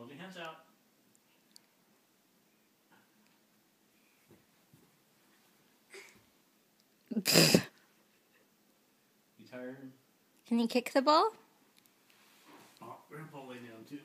Hold your hands out. You tired? Can you kick the ball? Oh, Grandpa lay down too.